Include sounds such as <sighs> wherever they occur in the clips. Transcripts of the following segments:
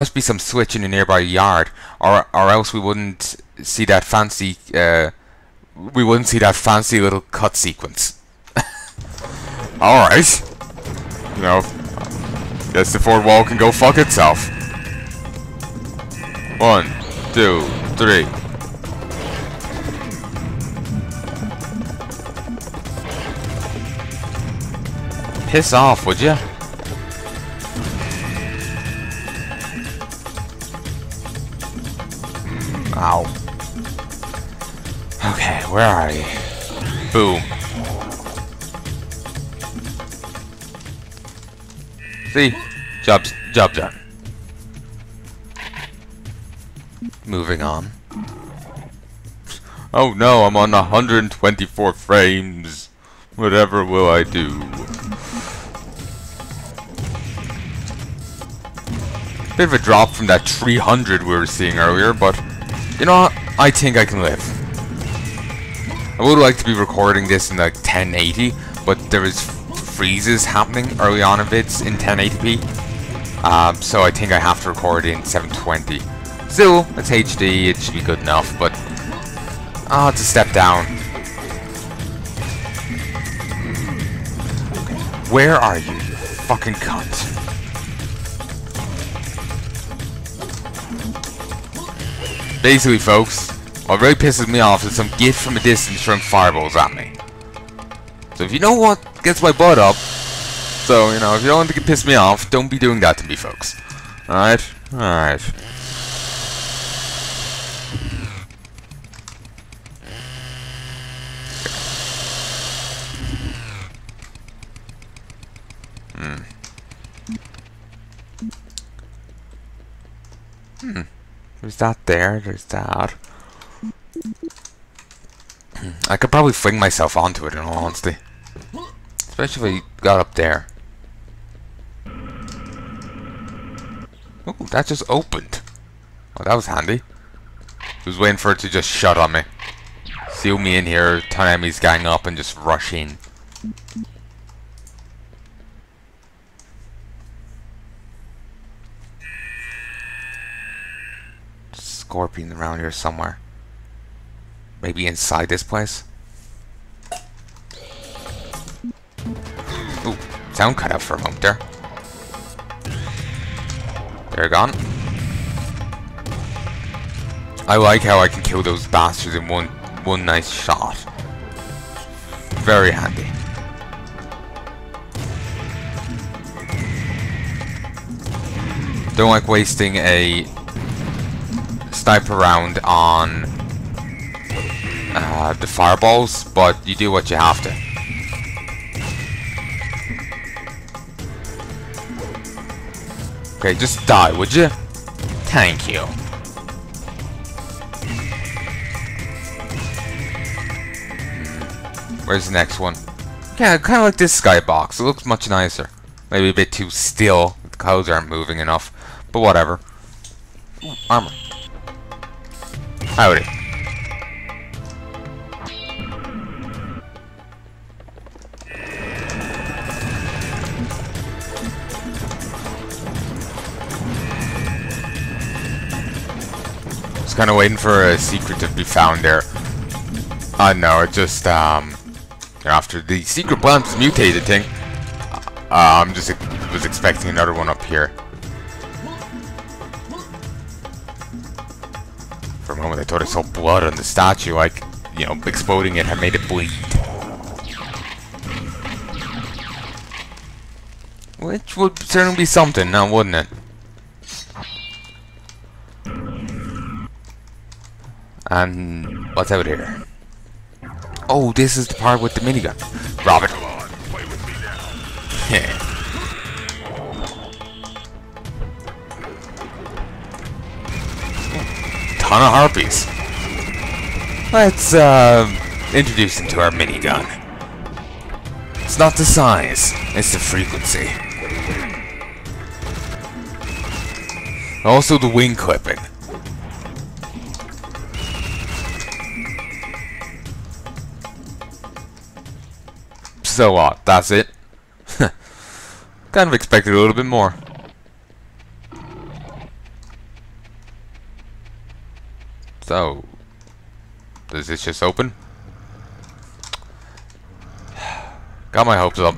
must be some switch in a nearby yard, or or else we wouldn't see that fancy. Uh, we wouldn't see that fancy little cut sequence. <laughs> All right, you know, guess the fourth wall can go fuck itself. One, two, three. Piss off, would you? Ow. Okay, where are you? Boom. See? Job's, job done. Moving on. Oh no, I'm on 124 frames. Whatever will I do? Bit of a drop from that 300 we were seeing earlier, but you know what? I think I can live. I would like to be recording this in like 1080, but there is freezes happening early on in it's in 1080p. Um, so I think I have to record in 720. Still, it's HD, it should be good enough, but... Oh, have to step down. Where are you, you fucking cunt? Basically, folks, what really pisses me off is some gift from a distance throwing fireballs at me. So if you know what gets my butt up, so, you know, if you don't want to piss me off, don't be doing that to me, folks. Alright? Alright. Hmm. Hmm. There's that there, there's that. I could probably fling myself onto it in all honesty. Especially if I got up there. Oh, that just opened. Oh, that was handy. I was waiting for it to just shut on me. Seal me in here, enemies gang up and just rush in. Scorpion around here somewhere. Maybe inside this place? Ooh, sound cut out for a moment there. They're gone. I like how I can kill those bastards in one one nice shot. Very handy. Don't like wasting a sniper round on uh, the fireballs, but you do what you have to. Okay, just die, would you? Thank you. Hmm. Where's the next one? Yeah, kind of like this skybox. It looks much nicer. Maybe a bit too still. The clouds aren't moving enough. But whatever. Ooh, armor. Howdy. Just kind of waiting for a secret to be found there. Uh, no, it just, um, after the secret plants mutated thing, uh, I'm just, was expecting another one up here. A moment I thought I saw blood on the statue, like, you know, exploding it had made it bleed. Which would certainly be something now, wouldn't it? And what's out here? Oh, this is the part with the minigun. Robert. Yeah. Ton of harpies. Let's, uh, introduce him to our minigun. It's not the size, it's the frequency. Also the wing clipping. So what, that's it? <laughs> kind of expected a little bit more. So, does this just open? Got my hopes up.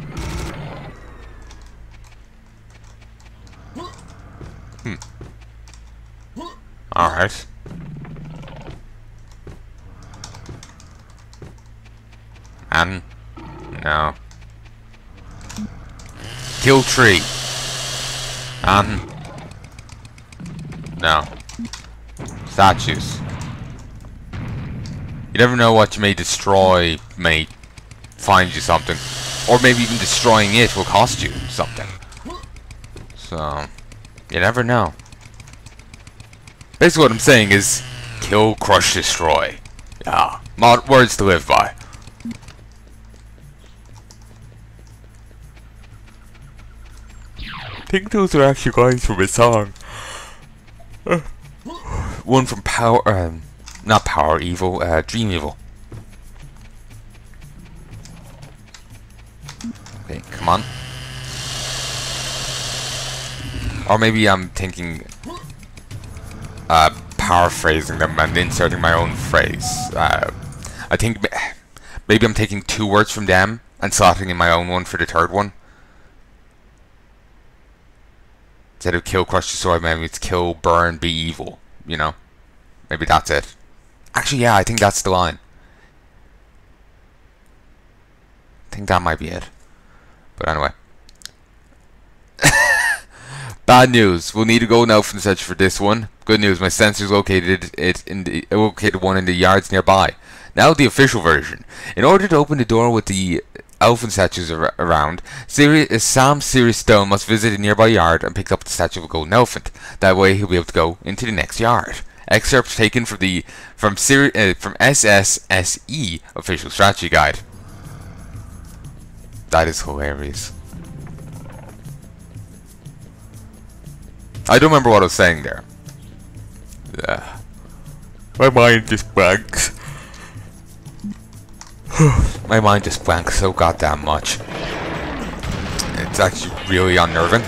Hmm. Alright. And no. Kill tree. And no. Statues. You never know what you may destroy may find you something. Or maybe even destroying it will cost you something. So, you never know. Basically what I'm saying is, kill, crush, destroy. Yeah, mod words to live by. I think those are actually lines from a song. <sighs> One from Power, um, not Power Evil, uh, Dream Evil. Okay, come on. Or maybe I'm thinking, uh, paraphrasing them and inserting my own phrase. Uh, I think maybe I'm taking two words from them and slotting in my own one for the third one. Instead of kill, crush, destroy, maybe it's kill, burn, be evil. You know? Maybe that's it. Actually, yeah, I think that's the line. I think that might be it. But anyway. <laughs> Bad news. We'll need to go now from the search for this one. Good news. My sensors located it in the located one in the yards nearby. Now the official version. In order to open the door with the elephant statues ar around, Serious, uh, Sam Serious Stone must visit a nearby yard and pick up the statue of a golden elephant. That way he'll be able to go into the next yard. Excerpts taken from the from Siri, uh, from SSSE official strategy guide. That is hilarious. I don't remember what I was saying there. Yeah. My mind just blanks. <sighs> My mind just blanks so goddamn much. It's actually really unnerving.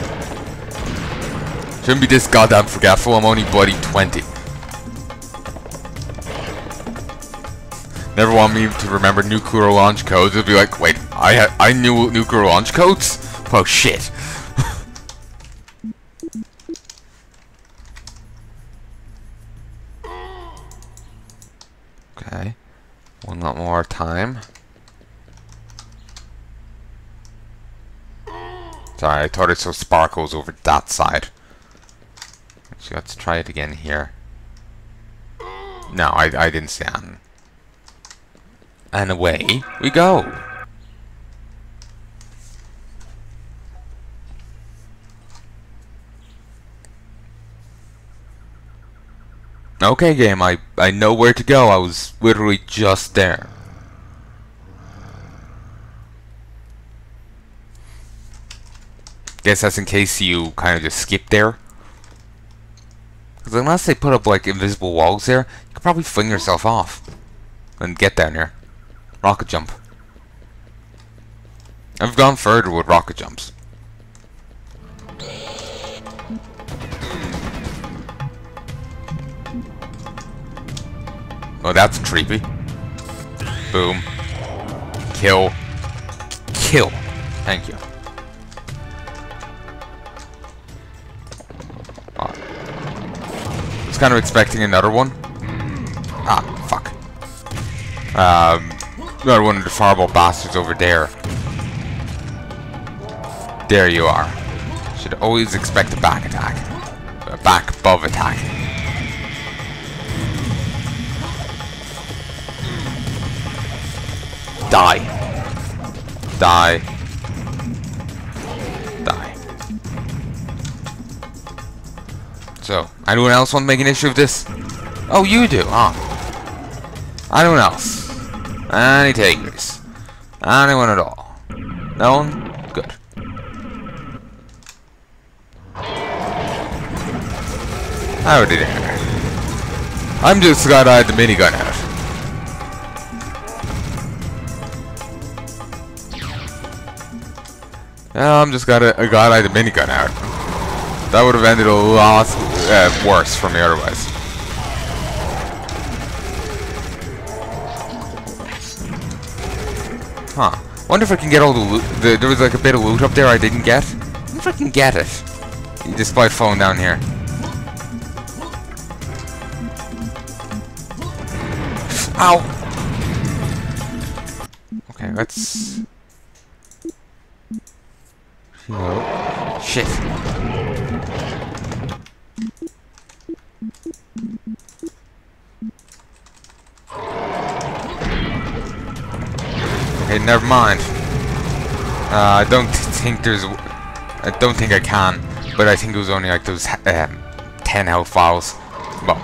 Shouldn't be this goddamn forgetful, I'm only bloody 20. Never want me to remember nuclear launch codes. It'll be like, wait, I I knew nuclear launch codes? Oh shit. <laughs> okay. One lot more time. Sorry, I thought it saw sparkles over that side. So let's try it again here. No, I, I didn't see anything. And away we go. Okay, game, I, I know where to go. I was literally just there. Guess that's in case you kind of just skip there. Because unless they put up, like, invisible walls there, you could probably fling yourself off. And get down there. Rocket jump. I've gone further with rocket jumps. Oh, that's creepy. Boom. Kill. Kill. Thank you. I was kind of expecting another one. Ah, fuck. Um, Another one of the fireball bastards over there. There you are. Should always expect a back attack. A back above attack. Die. Die. Die. So, anyone else want to make an issue of this? Oh, you do, huh? Anyone else? Any takers? Anyone at all? No one? Good. Howdy there. I'm just glad I had the minigun out. Yeah, I'm just glad I, glad I had the minigun out. That would have ended a lot uh, worse for me otherwise. Huh. Wonder if I can get all the loot. The, there was like a bit of loot up there I didn't get. Wonder if I can get it. Despite falling down here. Ow! Okay, let's... No. Shit. Okay, never mind. Uh, I don't think there's... I don't think I can, but I think it was only like those um, 10 health vials. Well,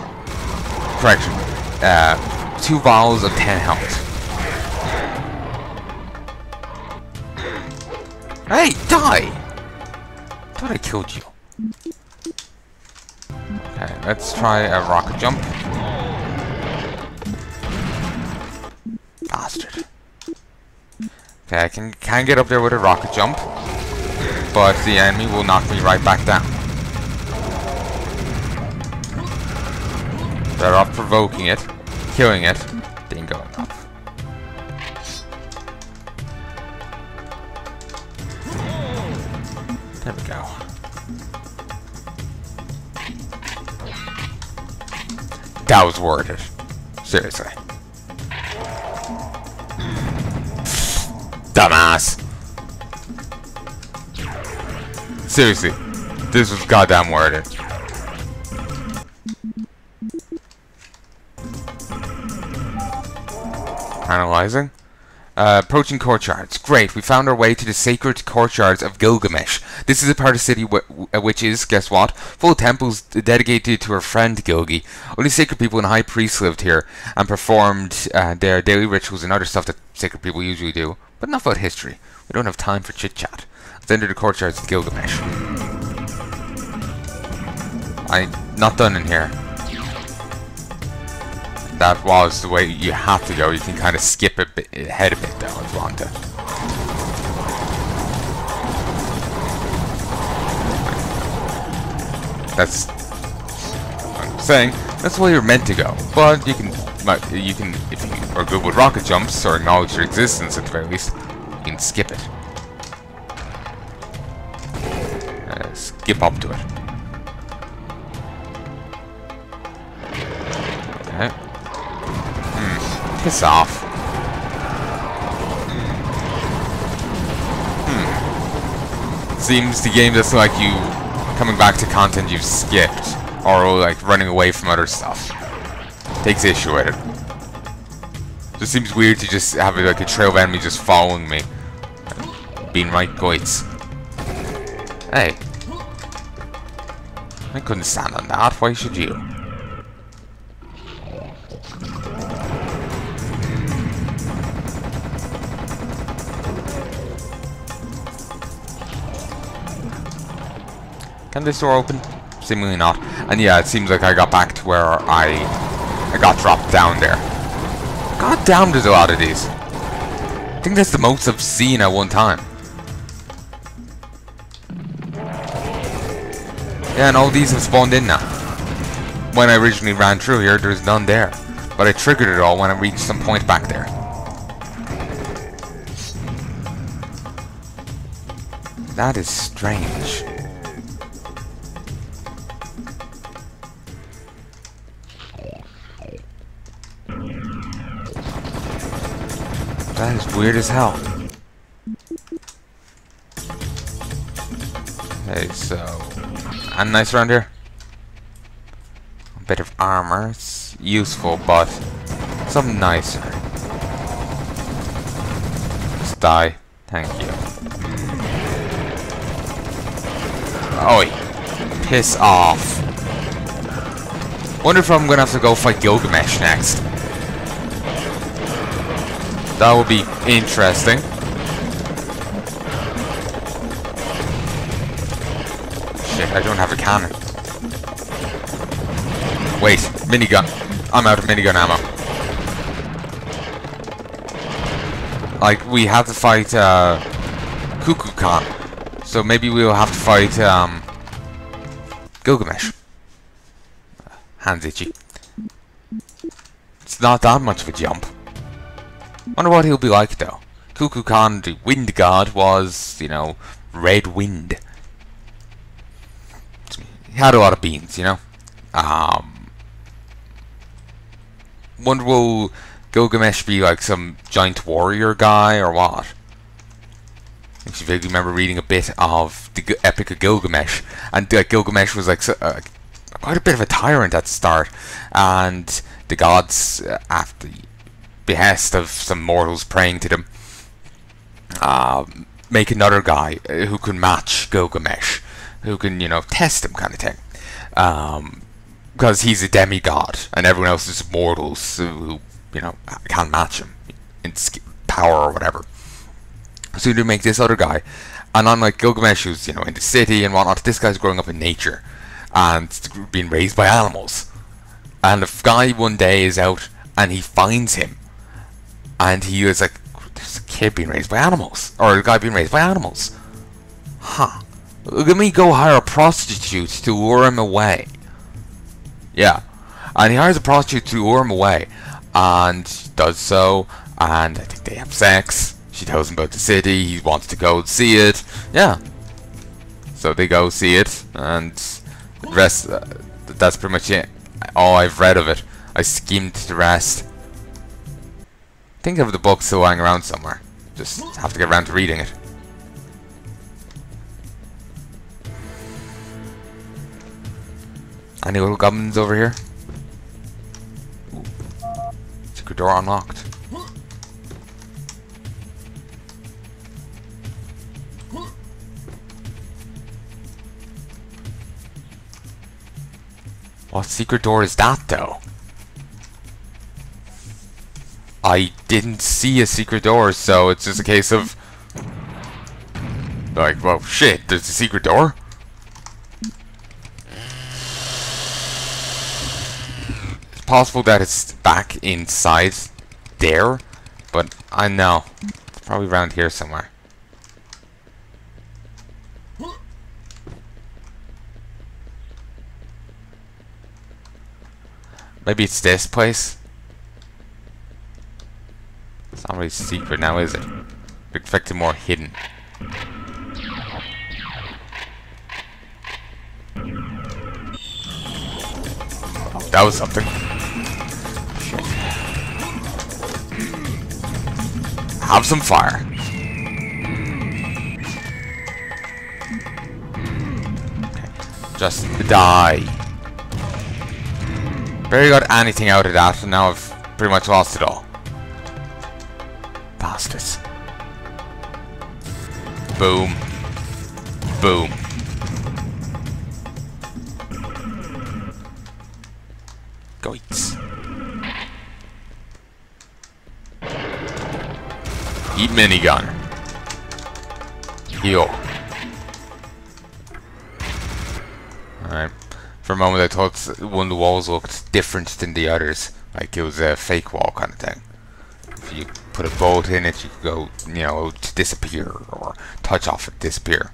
correction. Uh, two vials of 10 health. Hey, die! thought I killed you. Okay, let's try a rocket jump. Bastard. Okay, I can can get up there with a rocket jump, but the enemy will knock me right back down. Better off provoking it, killing it, going up. There we go. That was worth it. Seriously. Dumbass. Seriously. This was goddamn worth it. Analyzing. Uh, approaching courtyards. Great, we found our way to the sacred courtyards of Gilgamesh. This is a part of the city wh uh, which is, guess what, full of temples dedicated to our friend Gilgi. Only sacred people and high priests lived here and performed uh, their daily rituals and other stuff that sacred people usually do. But enough about history. We don't have time for chit-chat. Let's enter the courtyards of Gilgamesh. I'm not done in here that was the way you have to go. You can kind of skip a bit ahead a bit though if you want to. That's what I'm saying. That's the way you're meant to go. But you can, you can, if you are good with rocket jumps or acknowledge your existence at the very least, you can skip it. Uh, skip up to it. Okay. Piss off. Hmm. Seems the game doesn't like you coming back to content you've skipped, or like running away from other stuff. Takes issue with it. Just seems weird to just have like a trail of enemies just following me. Being right goits. Hey. I couldn't stand on that, why should you? Can this door open? Seemingly not. And yeah, it seems like I got back to where I I got dropped down there. God damn, there's a lot of these. I think that's the most I've seen at one time. Yeah, and all these have spawned in now. When I originally ran through here, there's none there. But I triggered it all when I reached some point back there. That is strange. Weird as hell. Okay, so... And nice around here. A bit of armor. It's useful, but... Something nicer. Just die. Thank you. Oh, piss off. Wonder if I'm gonna have to go fight Gilgamesh next. That would be interesting. Shit, I don't have a cannon. Wait, minigun. I'm out of minigun ammo. Like, we have to fight, uh, Kukulkan. Khan. So maybe we'll have to fight, um, Gilgamesh. Hands itchy. It's not that much of a jump. Wonder what he'll be like though. Kukulkan, the wind god, was, you know, red wind. He had a lot of beans, you know. Um, wonder will Gilgamesh be like some giant warrior guy or what? I actually vaguely remember reading a bit of the Epic of Gilgamesh, and Gilgamesh was like uh, quite a bit of a tyrant at the start, and the gods, uh, after behest of some mortals praying to them, uh, make another guy uh, who can match Gilgamesh, who can, you know, test him kind of thing. Um, because he's a demigod, and everyone else is mortals who, you know, can't match him in power or whatever. So you make this other guy, and unlike Gilgamesh, who's, you know, in the city and whatnot, this guy's growing up in nature and being raised by animals. And the guy one day is out and he finds him, and he is like, "There's a kid being raised by animals, or a guy being raised by animals." Huh? Let me go hire a prostitute to lure him away. Yeah, and he hires a prostitute to lure him away, and does so, and I think they have sex. She tells him about the city. He wants to go see it. Yeah. So they go see it, and the rest. Uh, that's pretty much it all I've read of it. I skimmed the rest. Think of the book still lying around somewhere. Just have to get around to reading it. Any little goblins over here? Secret door unlocked. What secret door is that, though? I didn't see a secret door, so it's just a case of... Like, well, shit, there's a secret door? It's possible that it's back inside there, but I know. It's probably around here somewhere. Maybe it's this place? It's not really secret now, is it? We expected more hidden. Oh, that was something. Have some fire. Just die. Barely got anything out of that, and now I've pretty much lost it all. Boom. Boom. Goits. Eat minigun. Heal. Alright. For a moment I thought one of the walls looked different than the others. Like it was a fake wall kind of thing. Put a bolt in it, you could go, you know, to disappear or touch off it, disappear.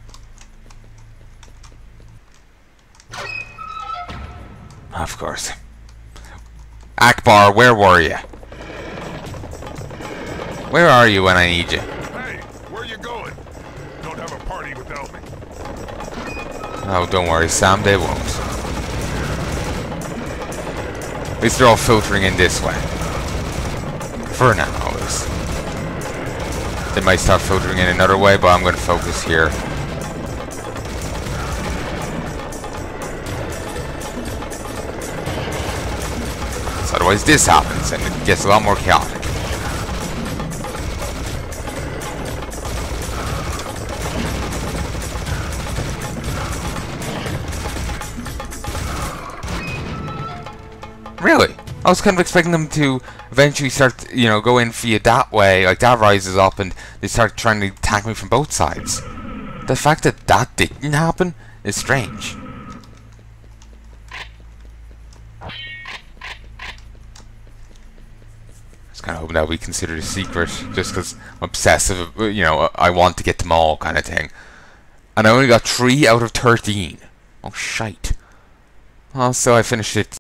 Of course. Akbar, where were you? Where are you when I need you? Hey, where are you going? Don't have a party without me. Oh, don't worry, Sam, they won't At least they're all filtering in this way. For now, at least. They might start filtering in another way, but I'm going to focus here. So otherwise this happens, and it gets a lot more chaotic. I was kind of expecting them to eventually start, you know, go in via that way, like that rises up and they start trying to attack me from both sides. The fact that that didn't happen is strange. Just kind of hoping that we consider a secret, just because I'm obsessive, you know, I want to get them all kind of thing. And I only got 3 out of 13. Oh, shite. Oh, so I finished it